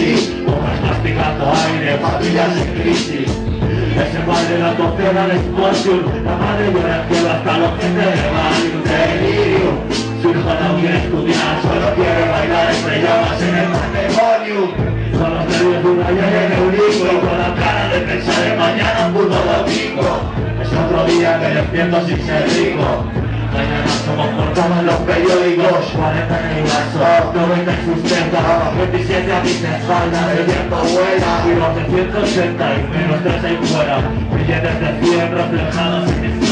así Hojas masticando aire, familias en crisis. Ese padre la cocina de Sportium La madre llora el cielo hasta los que te un Delirio Su hijo no quiere estudiar, solo quiere bailar estrelladas en el matrimonio. Con los nervios de una yaya en Eurico con la cara de pensar en mañana un puto domingo. Es otro día que despierto sin ser rico Portadas en los periódicos 40 en el vaso, 90 en sustenta 27 a mis espaldas, el tiempo vuela los de 180 y menos 3 ahí fuera Billetes de 100 reflejados en mis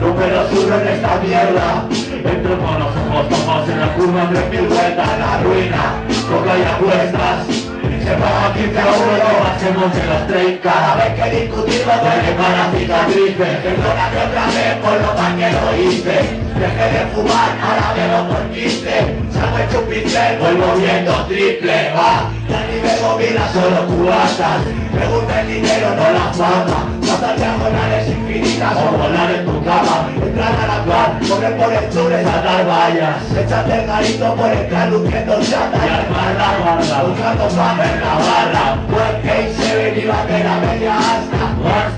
Números uno en esta mierda Entro con los ojos ojos en la curva, tres mil vueltas a la ruina Coca y apuestas se paga 15 euros, hacemos de los 30 Cada vez que discutimos duele para cicatrices Perdóname otra vez por lo mal que lo hice. Dejé de fumar, ahora bebo por 15 Salgo hecho un pincel, vuelvo viendo triple Va, ya ni bebo vida, solo cubatas Me gusta el dinero, no la fama. Pasar diagonales infinitas o volar en tu cama. Entrar a la cual, correr por el tour, saltar vallas Echarte el garito por entrar luciendo chatas Y armar la guarda, buscando fama la barra. Porque se venía de la media Hasta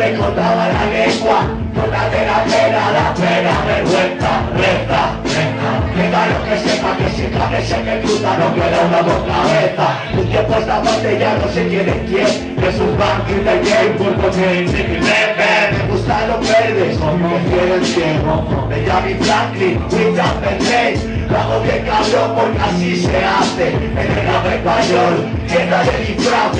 le contaba la lengua. Tócate la pena, la pena, vergüenza, reza, reza Que lo que sepa que si cabe se me cruza no queda una por cabeza. Un tiempo esta parte ya no sé quién es quién. Jesús Bank, the game, Purple Game, Nicky Pepe Me gustan los verdes, como prefiero el cielo. Benjamin Franklin, William Penley lo hago bien cabrón porque así se hace. En el rap español, tienda de abajo,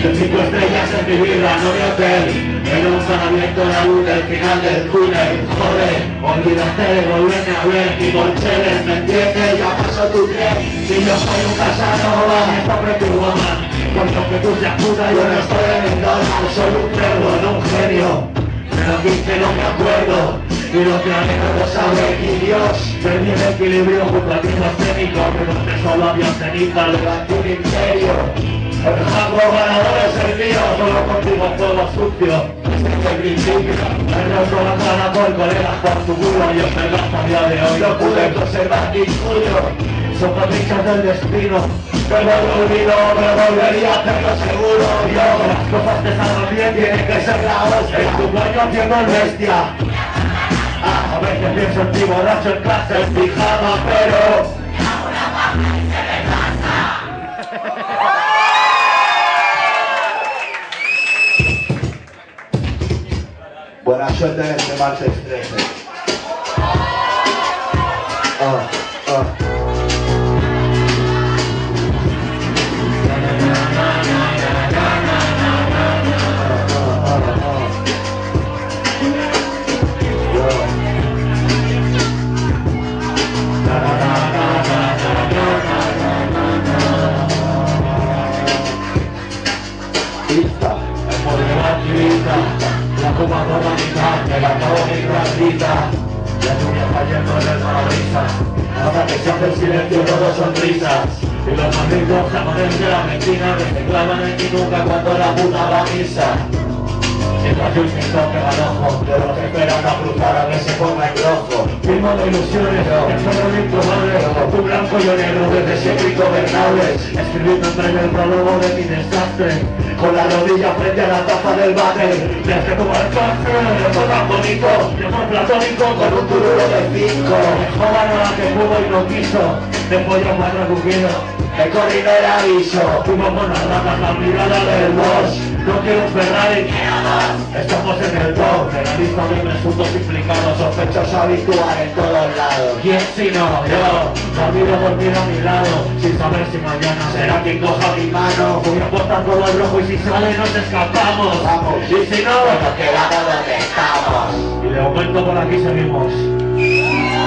cinco estrellas en mi vida, no mi hotel En un sanamiento la luz del final del túnel. Joder, olvídate de volverme a ver. Y con cheles, ¿me entiendes? Ya pasó tu tren Si yo soy un casanova, es pobre tu woman Porque aunque tú seas puta, yo no estoy en el dólar Soy un perro, no un genio. Pero aquí que no me acuerdo. Y lo que no sabe ni Dios. Perdí el equilibrio junto a ti técnico Pero que solo había ceniza durante un imperio el rango ganador es el mío, solo contigo juego sucio Desde el principio, el resto la gana por colegas por tu culo Y el pegazo a día de hoy. No pude conservar ni tuyo Son caprichos del destino. Pero lo olvido, me volvería a hacerlo seguro. Yo, las cosas salgan bien, tiene que ser la hostia En tu baño haciendo el bestia a veces pienso en ti borracho en clase en pijama, pero... Przede mnie macie strefy. O. acabo mi grandita La lluvia cayendo en el parabrisas Hasta que se hace el silencio todo sonrisas Y los malditos jamones de la mentira Que se clavan en mi nuca cuando la puta va misa Mientras yo intento pegar ojo De los que esperan a cruzar a que se ponga en rojo Firmo de ilusiones, es solo lo improbable Tu blanco y yo negro desde siempre ingobernables Escribiendo entre el prólogo de mi desastre Con la rodilla frente a la taza del váter Desde como el cáncer, esto tan bonito De amor platónico con un tururo de cinco Jodan a la que pudo y no quiso De pollo cuatro cuquinos de corrido era aviso Fuimos con las ratas la mirada del boss No quiero un Ferrari, quiero dos el de presuntos implicados Sospechoso habitual en todos lados. ¿Quién si no? Yo Dormido dormido a mi lado. Sin saber si mañana será quien coja mi mano. Voy a apostar todo el rojo y si sale nos escapamos. Vamos. Y si no, nos quedamos donde estamos. Y de momento por aquí seguimos